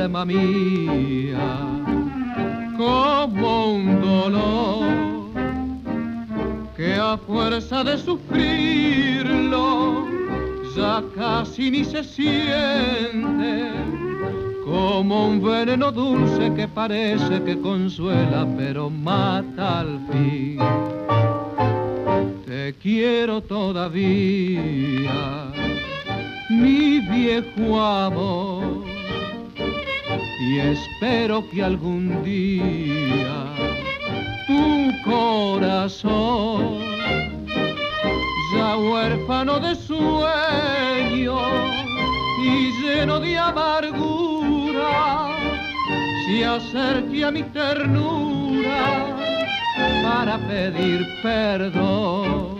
Alma mía como un dolor que a fuerza de sufrirlo ya casi ni se siente como un veneno dulce que parece que consuela pero mata al fin. Te quiero todavía, mi viejo amor y espero que algún día tu corazón, ya huérfano de sueño y lleno de amargura, se acerque a mi ternura para pedir perdón.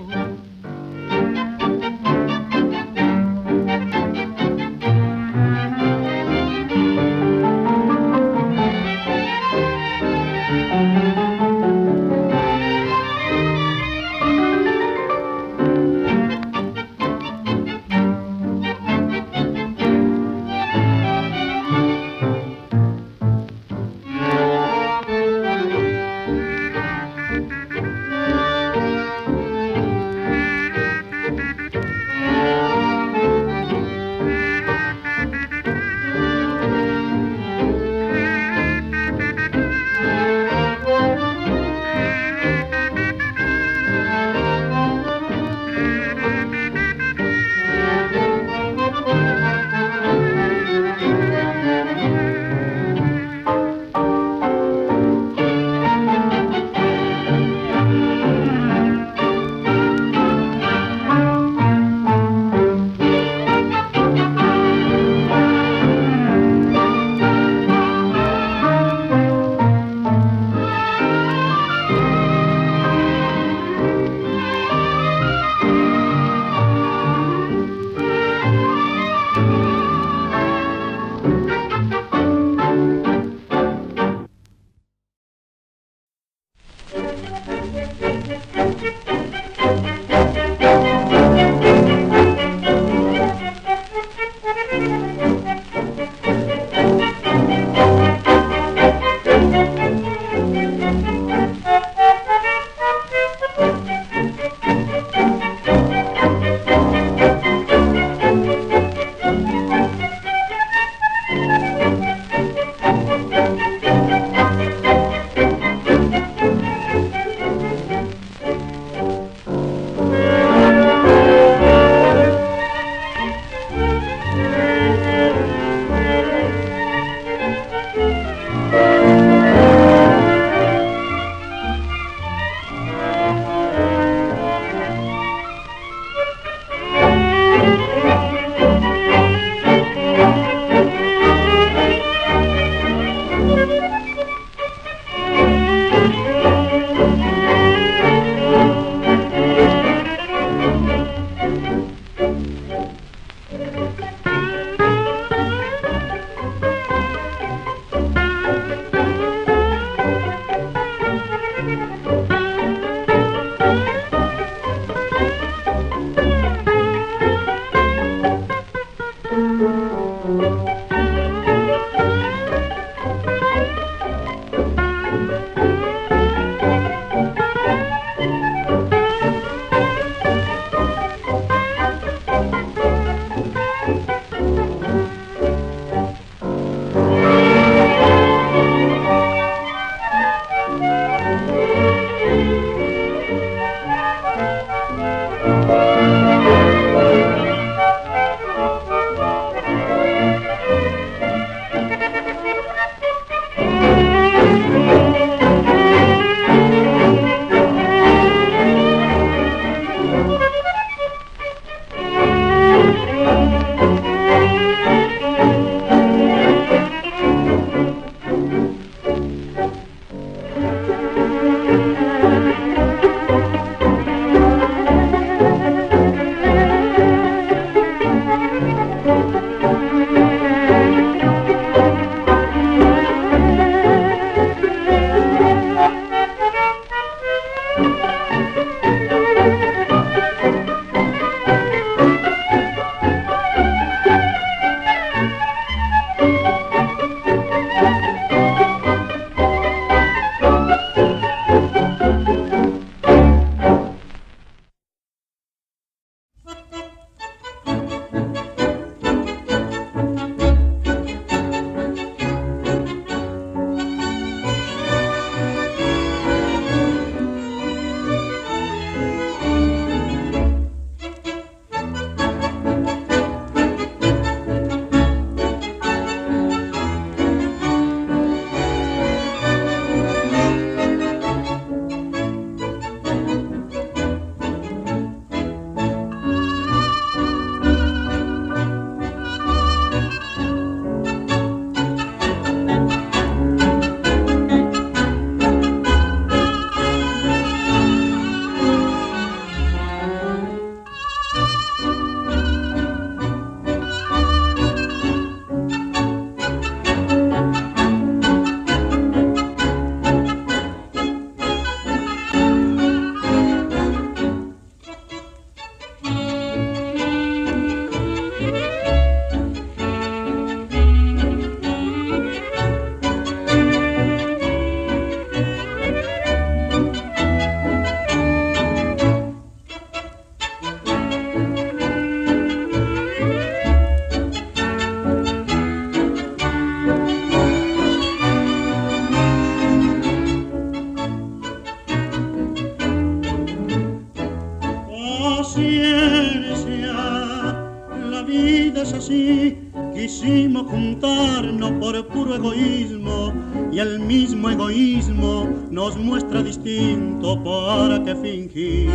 juntarnos por puro egoísmo y el mismo egoísmo nos muestra distinto para que fingir.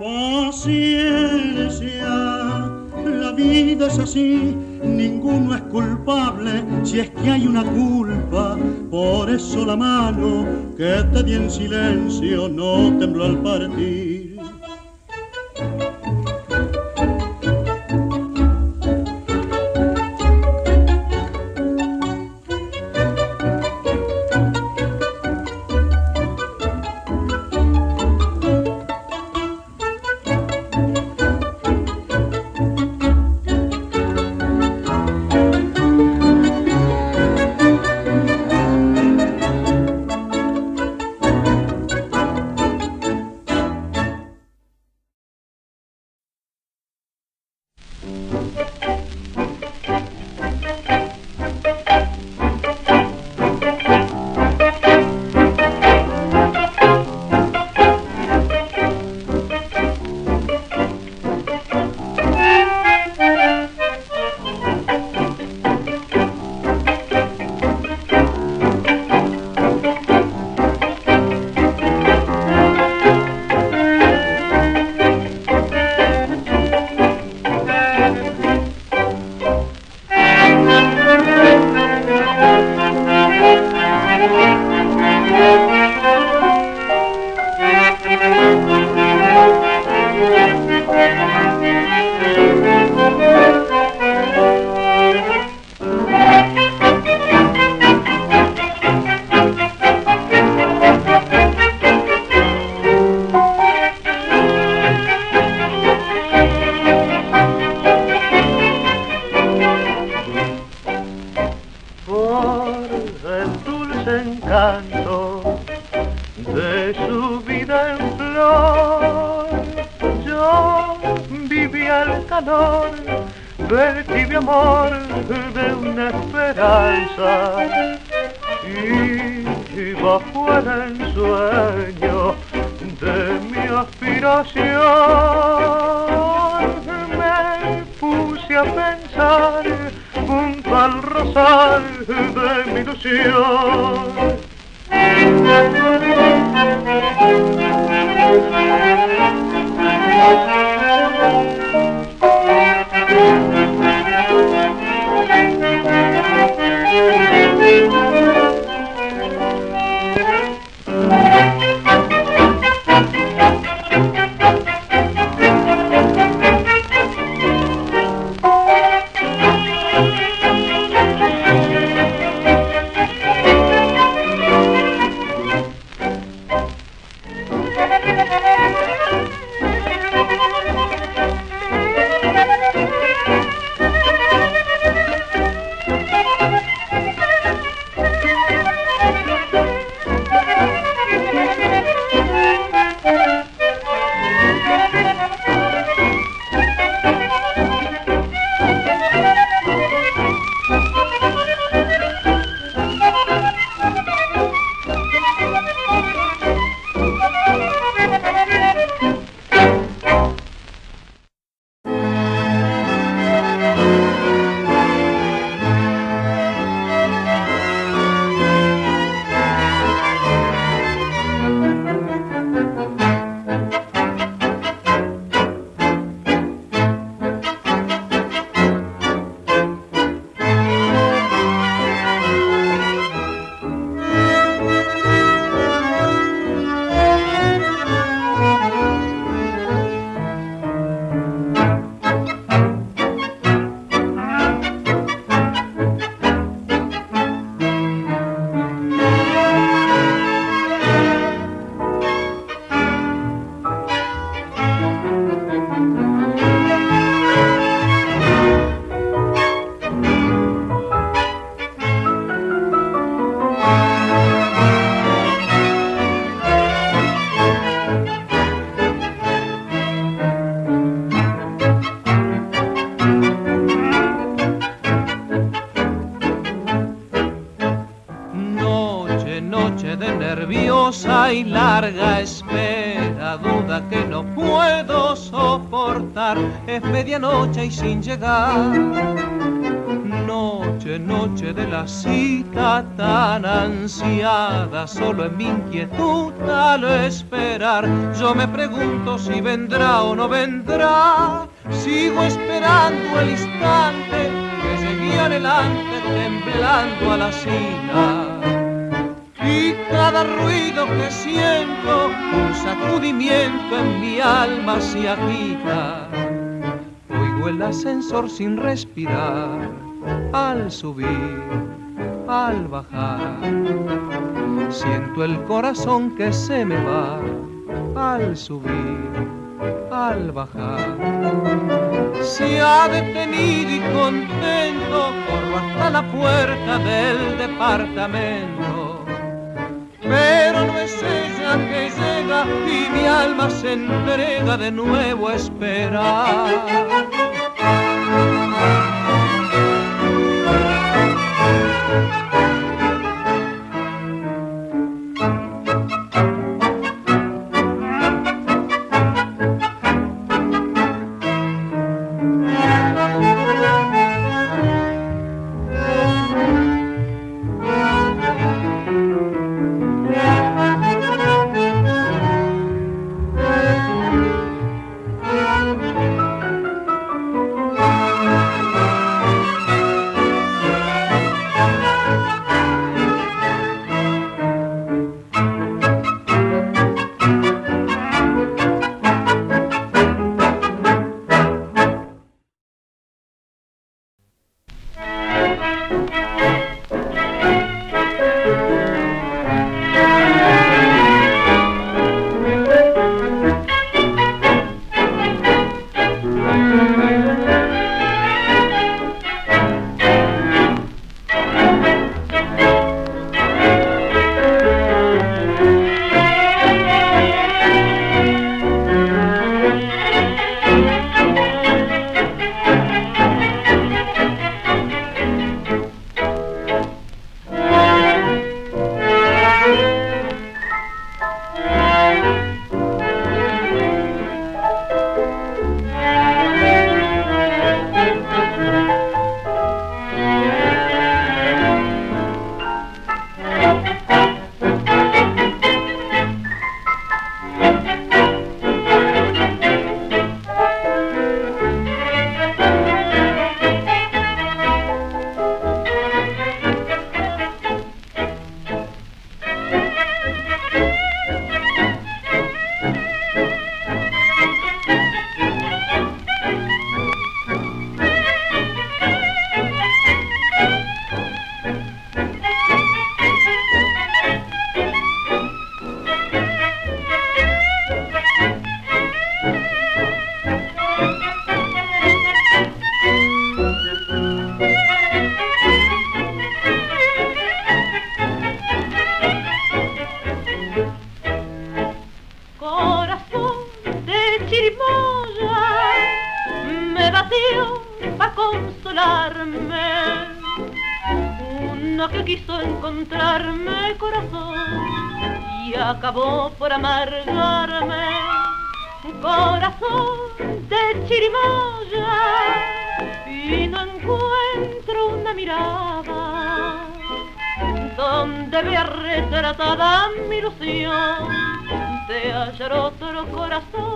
Paciencia, la vida es así, ninguno es culpable si es que hay una culpa. Por eso la mano que te di en silencio no tembló al partir. pensar junto al rosal de mi ilusión. Medianoche y sin llegar. Noche, noche de la cita tan ansiada, solo en mi inquietud al esperar, yo me pregunto si vendrá o no vendrá, sigo esperando el instante que seguía adelante temblando a la sina y cada ruido que siento, un sacudimiento en mi alma se agita. El ascensor sin respirar, al subir, al bajar. Siento el corazón que se me va, al subir, al bajar. Se ha detenido y contento, corro hasta la puerta del departamento pero no es que llega y mi alma se entrega de nuevo a esperar. thank quiso encontrarme corazón y acabó por amargarme. Corazón de chirimoya y no encuentro una mirada donde vea retratada mi ilusión de hallar otro corazón.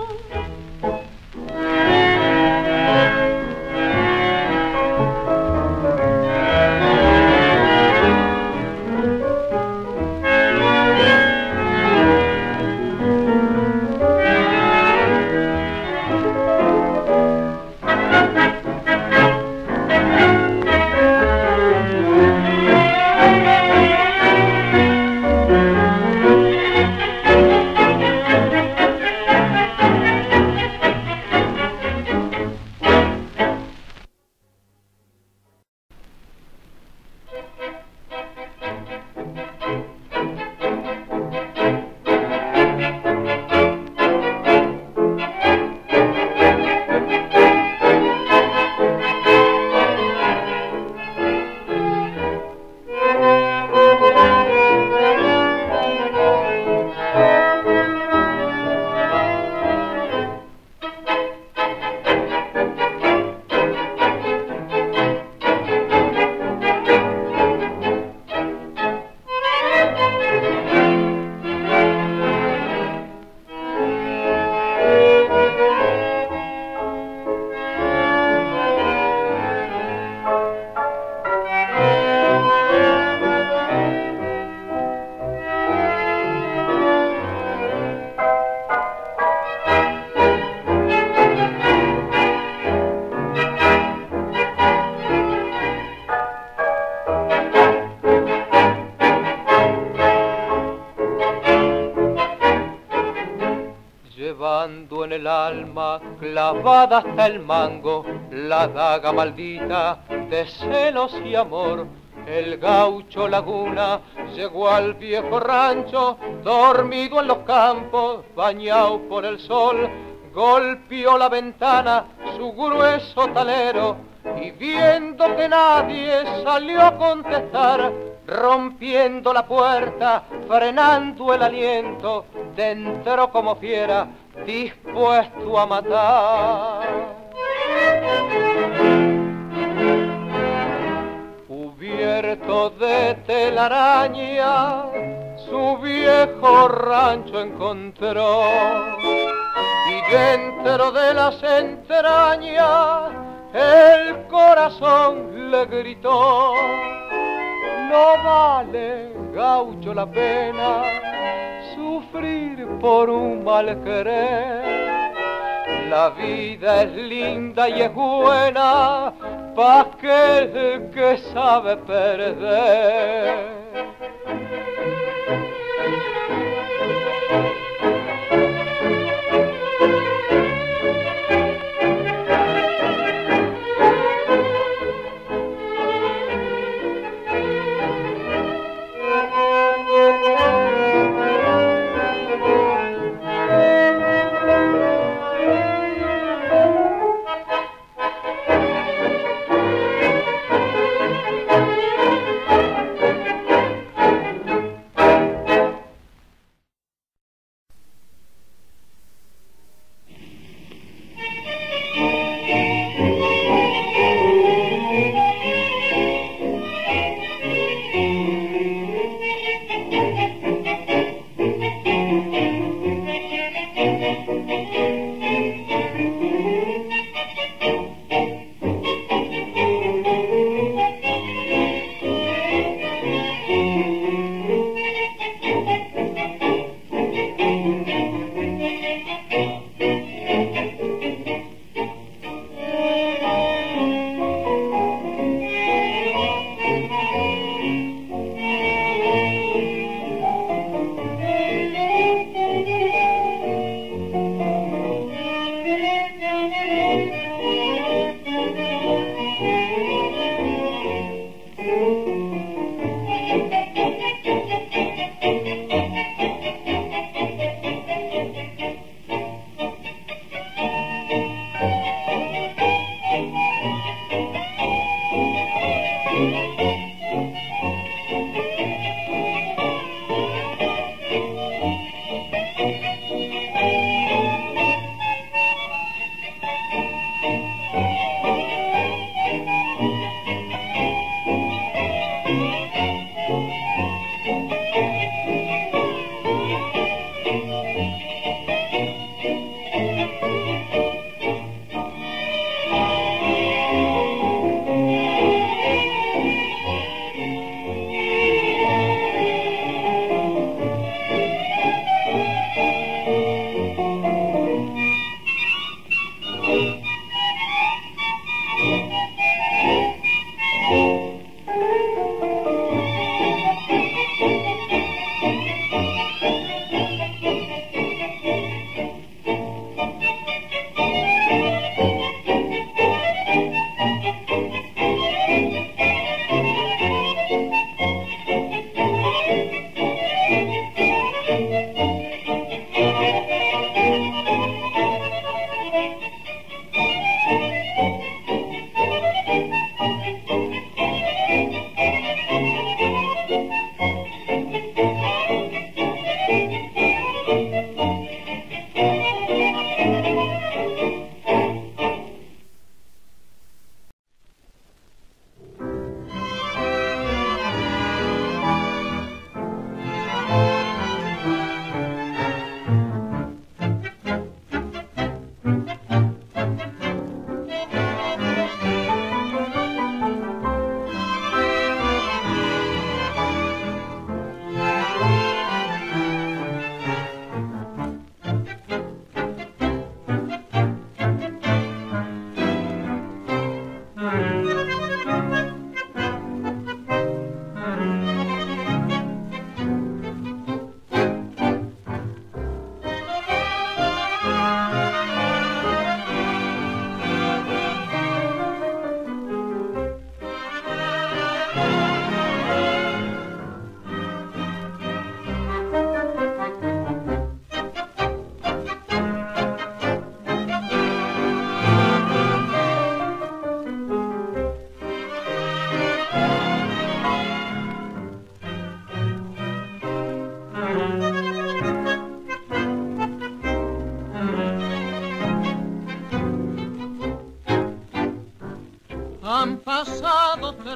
Hasta el mango, la daga maldita de celos y amor. El gaucho Laguna llegó al viejo rancho, dormido en los campos, bañado por el sol, golpeó la ventana su grueso talero y viendo que nadie salió a contestar, rompiendo la puerta, frenando el aliento, dentro como fiera, dispuesto a matar. Cubierto de telaraña, su viejo rancho encontró y dentro de las entrañas el corazón le gritó no vale, gaucho, la pena sufrir por un mal querer. La vida es linda y es buena para aquel que sabe perder.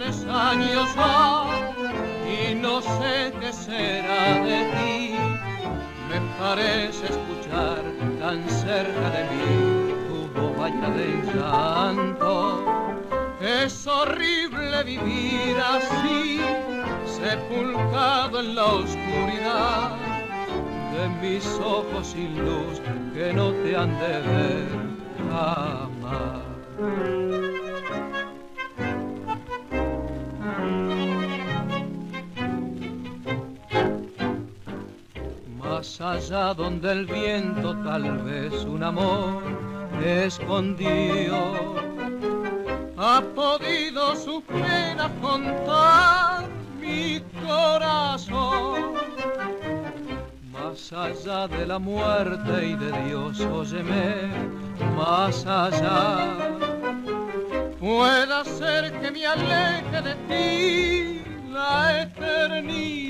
Tres años y no sé qué será de ti. Me parece escuchar tan cerca de mí tu voz de llanto. Es horrible vivir así, sepultado en la oscuridad de mis ojos sin luz que no te han de ver donde el viento tal vez un amor escondió, ha podido su pena contar mi corazón. Más allá de la muerte y de Dios, óyeme, más allá. Pueda ser que me aleje de ti la eternidad.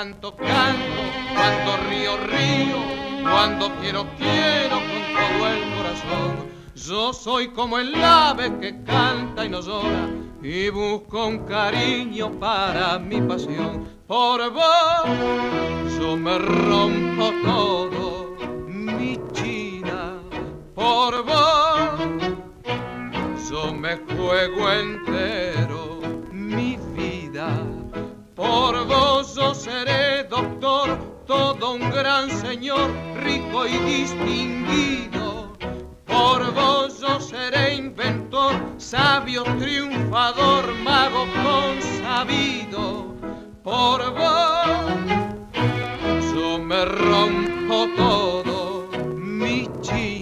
Canto, canto, cuando río, río, cuando quiero, quiero con todo el corazón. Yo soy como el ave que canta y nos llora y busco un cariño para mi pasión. Por vos yo me 3G.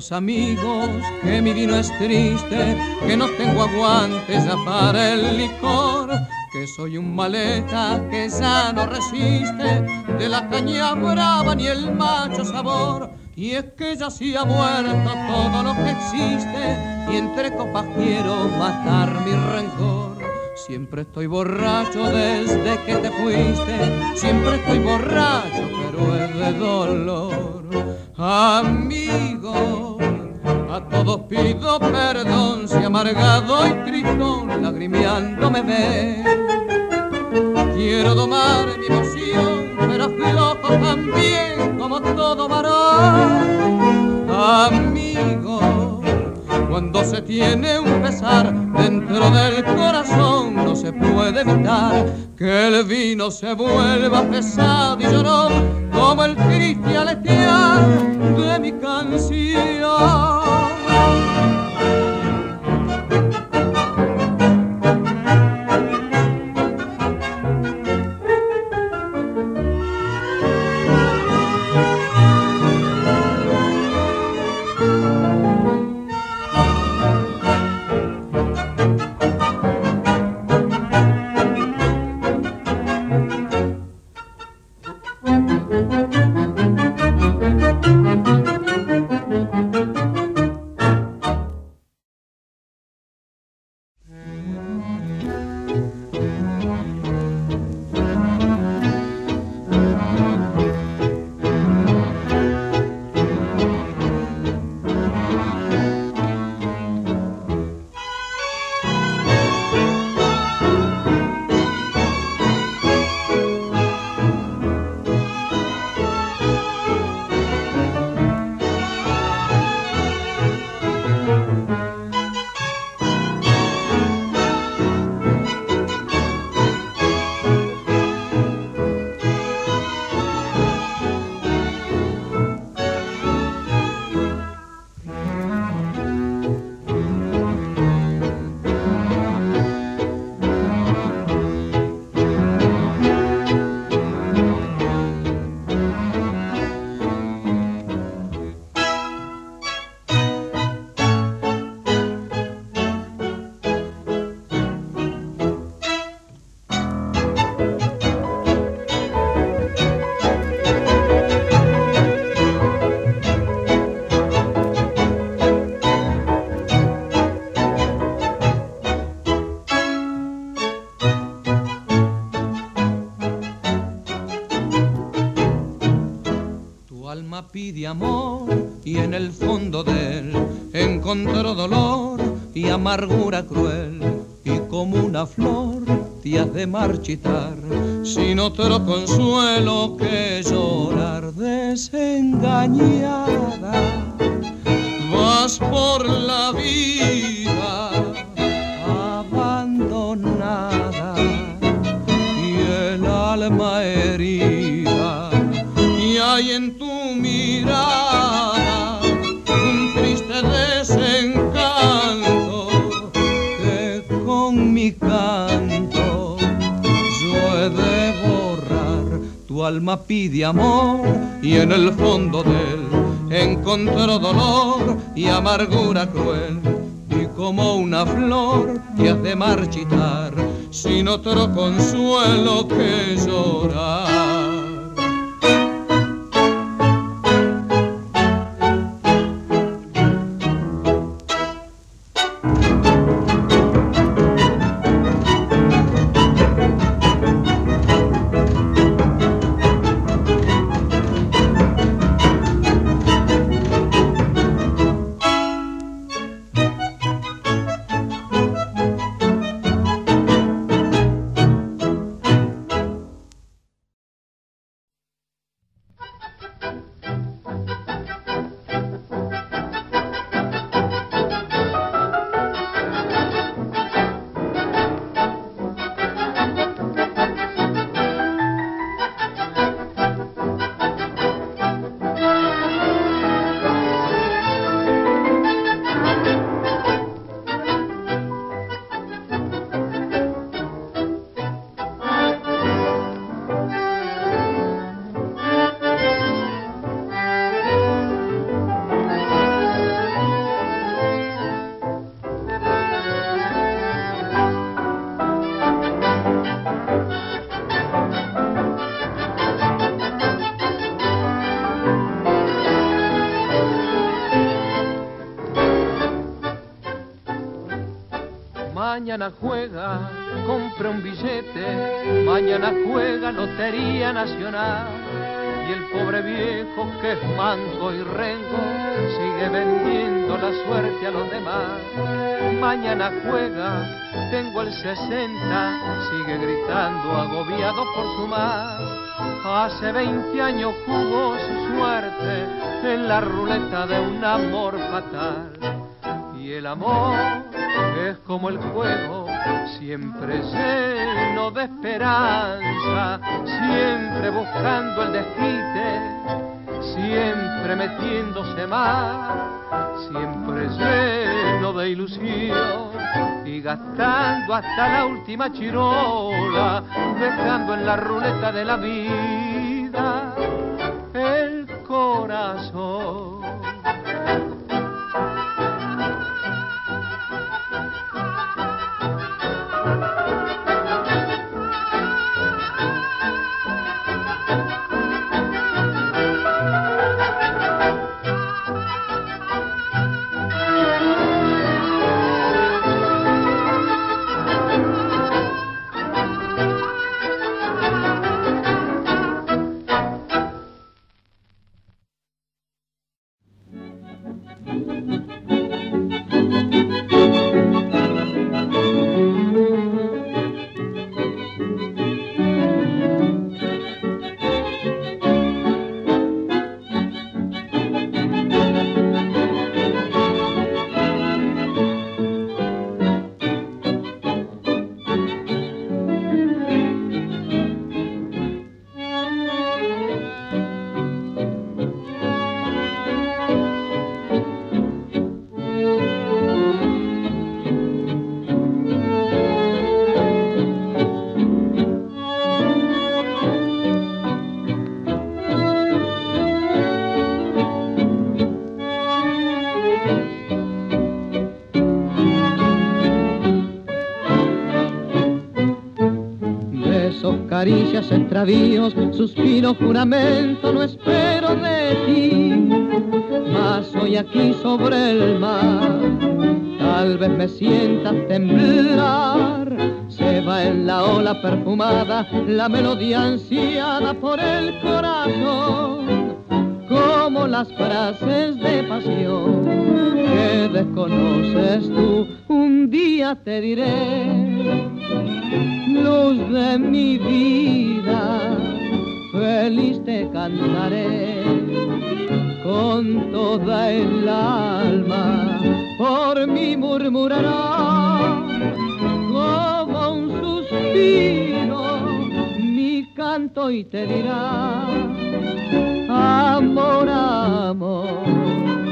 Los amigos que mi vino es triste, que no tengo aguantes para el licor, que soy un maleta que ya no resiste de la caña brava ni el macho sabor. Y es que ya sí ha muerto todo lo que existe y entre copas quiero matar mi rencor. Siempre estoy borracho desde que te fuiste, siempre estoy borracho, pero es de dolor. Amigo, a todos pido perdón si amargado y tristón lagrimeando me ve. Quiero domar mi emoción, pero flojo también como todo varón. Amigo, cuando se tiene un pesar dentro del corazón no se puede evitar que el vino se vuelva pesado y llorón como el triste aletear de mi canción. Pide amor y en el fondo de él encontró dolor y amargura cruel. Y como una flor te has de marchitar sin otro consuelo que llorar desengañada. Vas por la vida alma pide amor y en el fondo de él encontró dolor y amargura cruel. Y como una flor que has de marchitar sin otro consuelo que llorar. Tengo el 60, sigue gritando agobiado por su mar. Hace 20 años jugó su suerte en la ruleta de un amor fatal. Y el amor es como el juego, siempre lleno de esperanza, siempre metiéndose más, siempre lleno de ilusión y gastando hasta la última chirola, dejando en la ruleta de la vida caricias, extravíos, suspiro, juramento, no espero de ti. Mas hoy aquí sobre el mar, tal vez me sientas temblar. Se va en la ola perfumada la melodía ansiada por el corazón, las frases de pasión que desconoces tú. Un día te diré luz de mi vida, feliz te cantaré con toda el alma, por mí murmurará como un suspiro mi canto y te dirá, amor, amor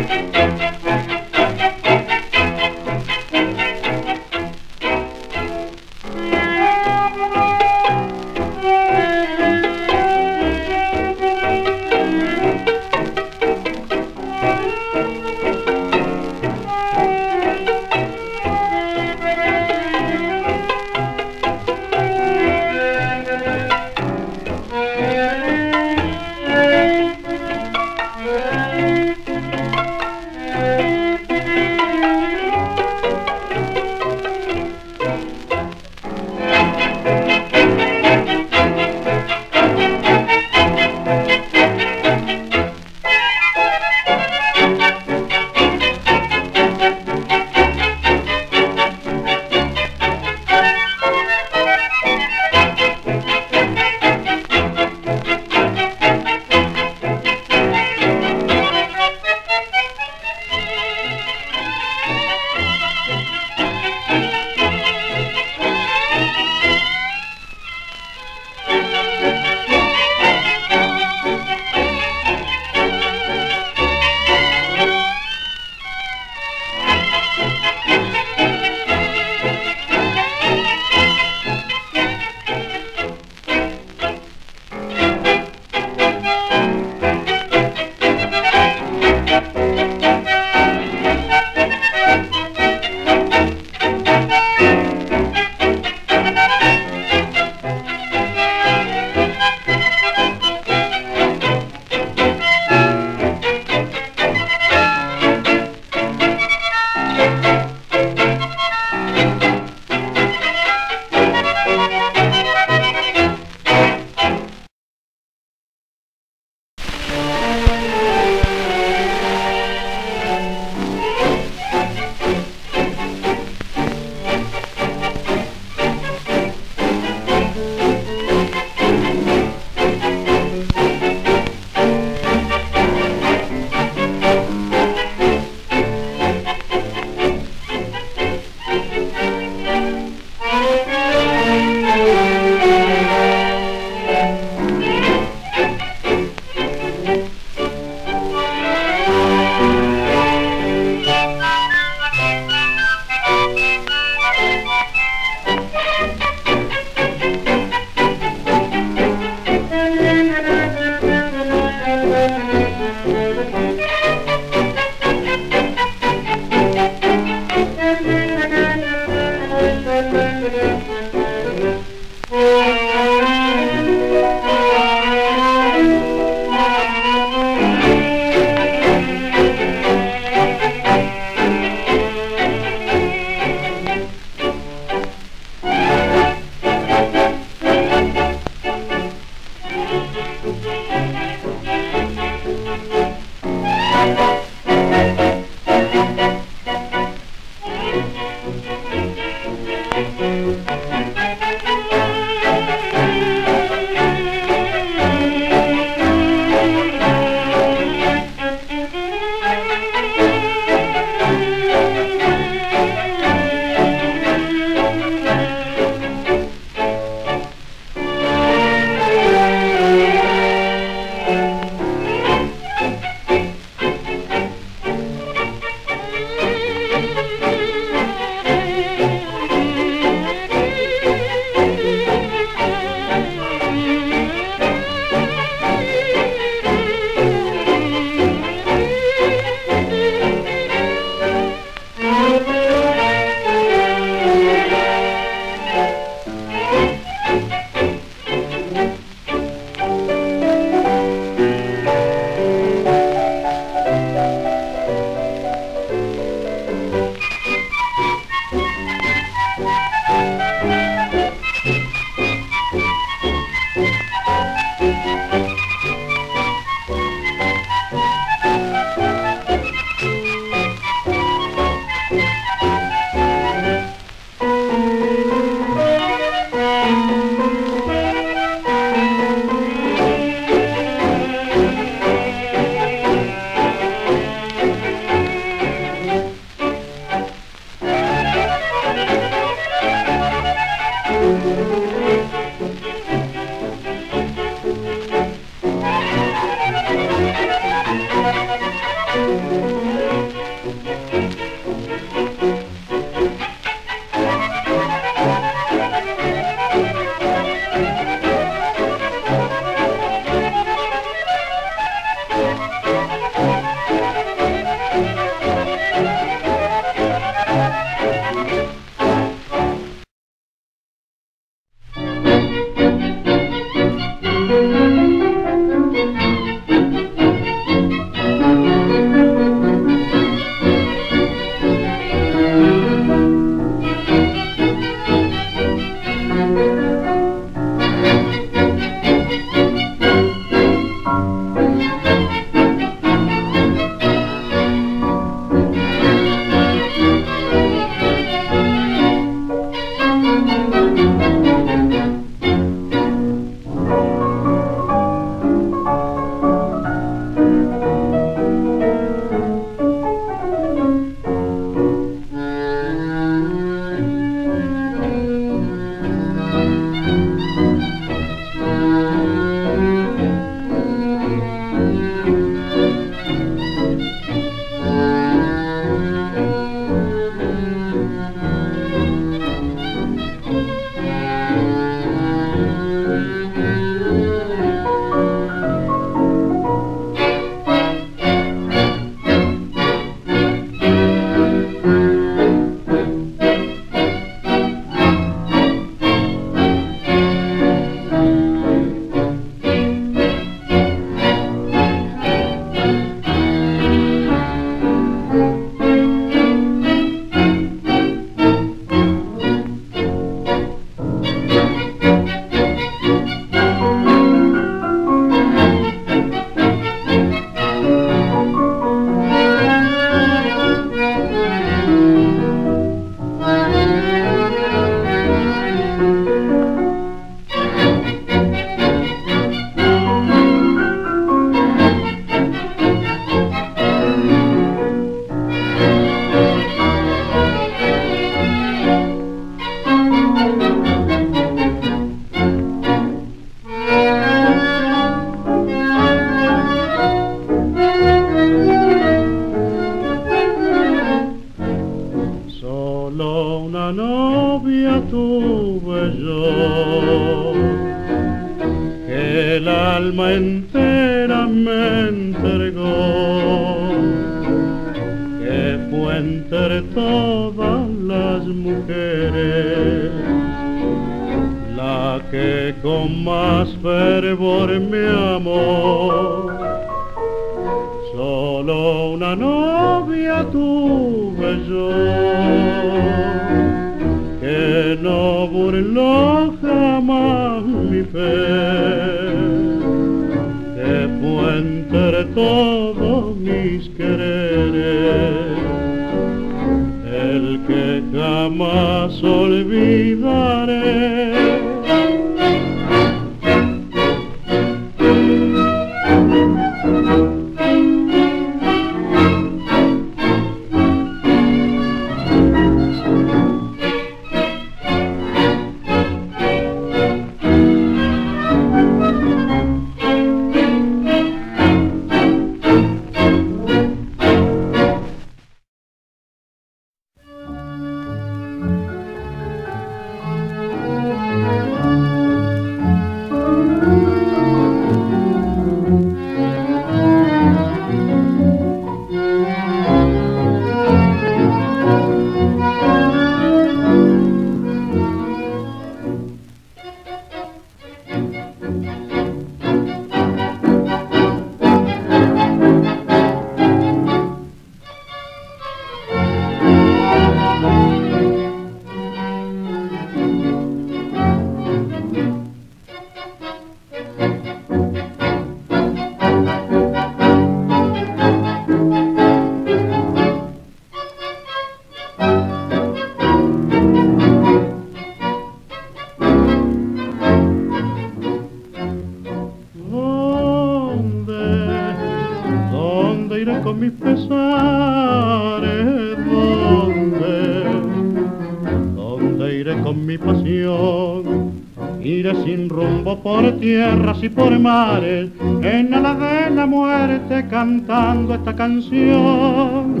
y por mares, en alas de la muerte cantando esta canción.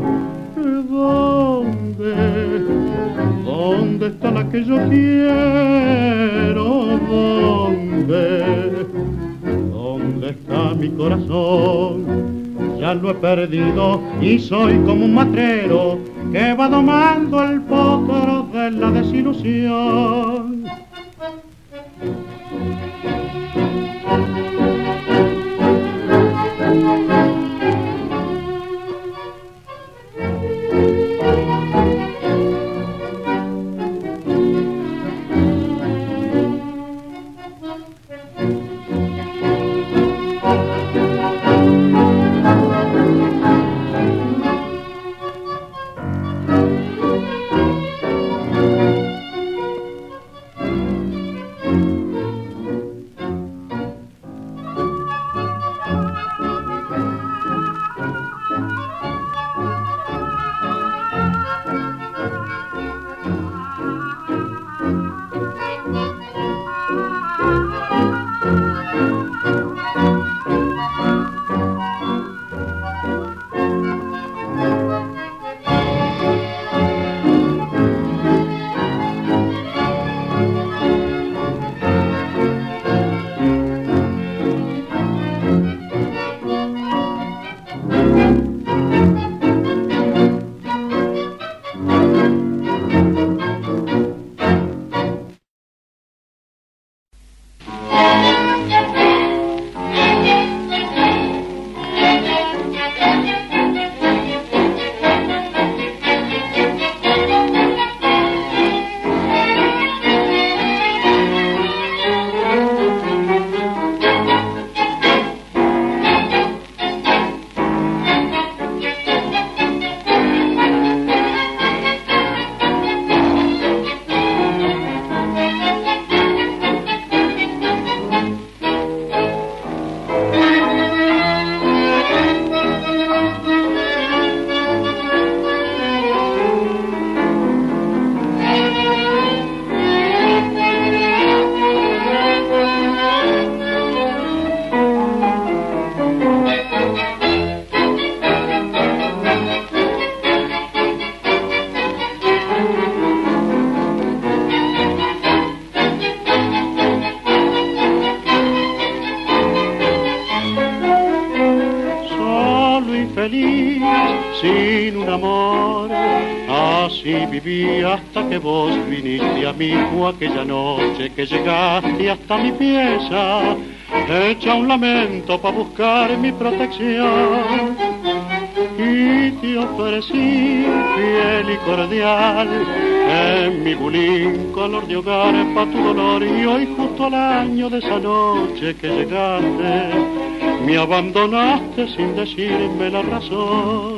¿Dónde? ¿Dónde está la que yo quiero? ¿Dónde? ¿Dónde está mi corazón? Ya lo he perdido y soy como un matrero que va domando el potro de la desilusión. Que llegaste hasta mi pieza, hecha un lamento para buscar mi protección. Y te ofrecí fiel y cordial en mi bulín color de hogar para tu dolor y hoy justo al año de esa noche que llegaste me abandonaste sin decirme la razón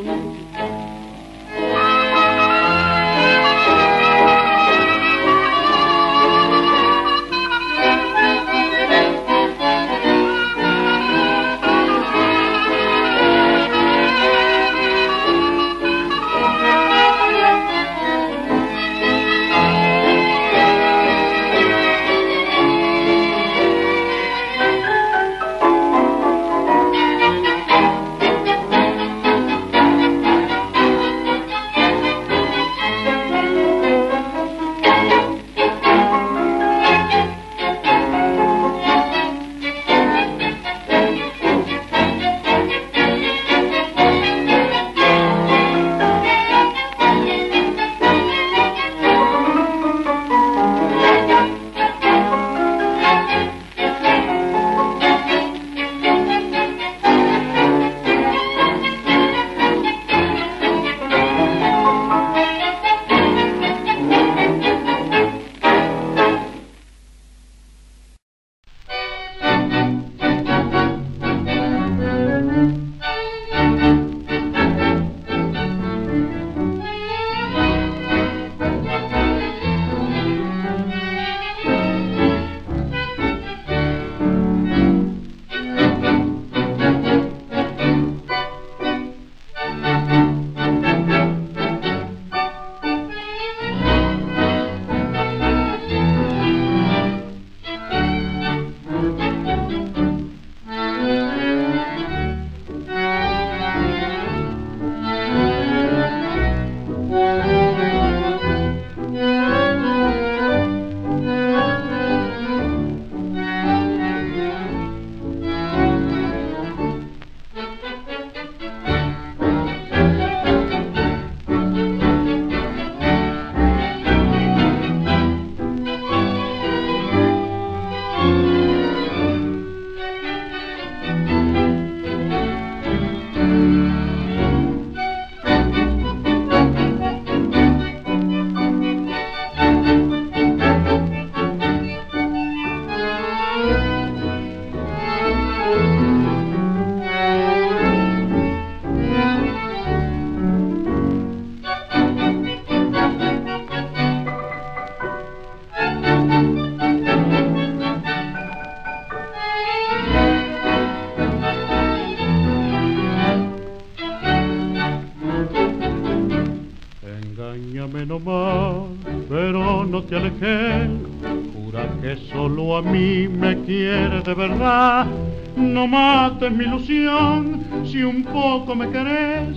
poco me querés.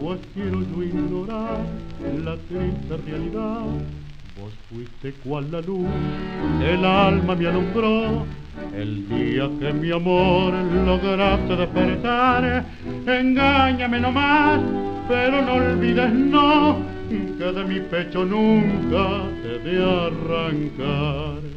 Pues quiero yo ignorar la triste realidad. Vos fuiste cual la luz, el alma me alumbró. El día que mi amor lograste despertar, engáñame nomás, pero no olvides no, que de mi pecho nunca te de arrancar.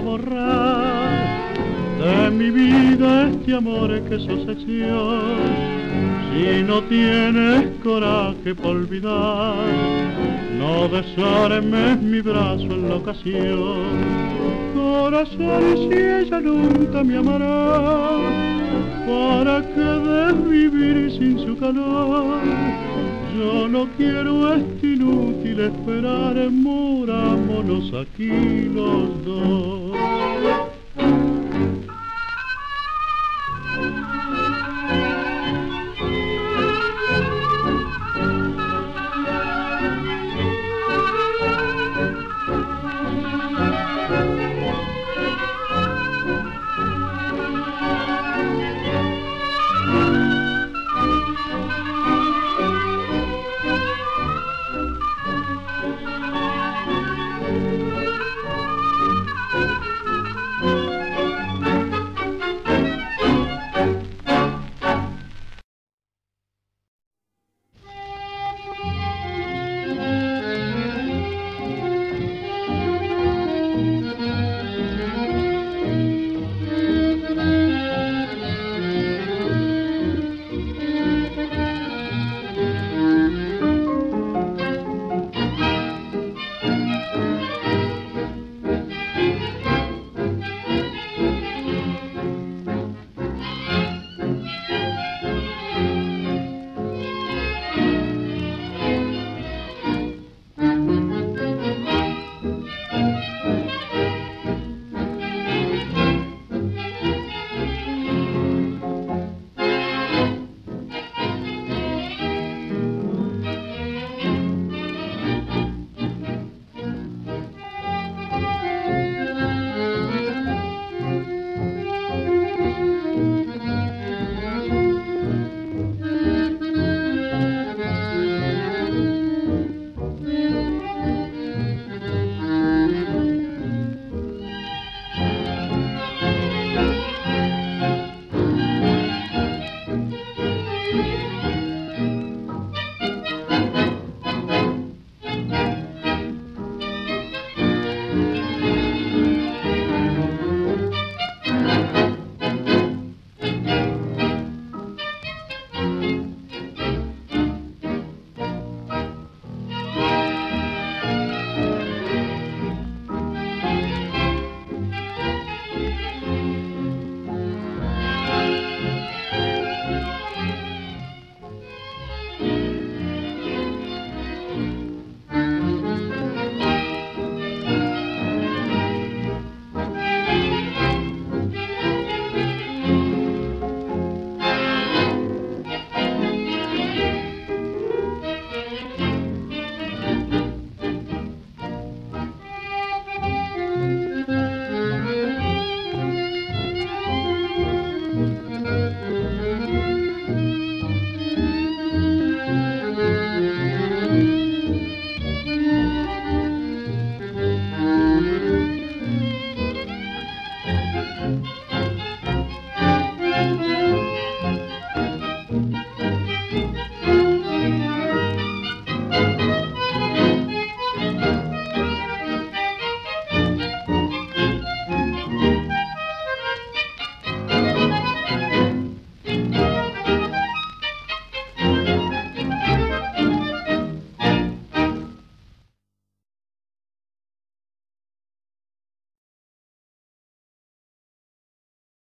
Borrar de mi vida este amor que sos sección. Si no tienes coraje por olvidar, no desarmes mi brazo en la ocasión. Corazón, si ella nunca me amará, ¿para qué vivir sin su calor? Yo no quiero este inútil esperar, morámonos aquí los dos.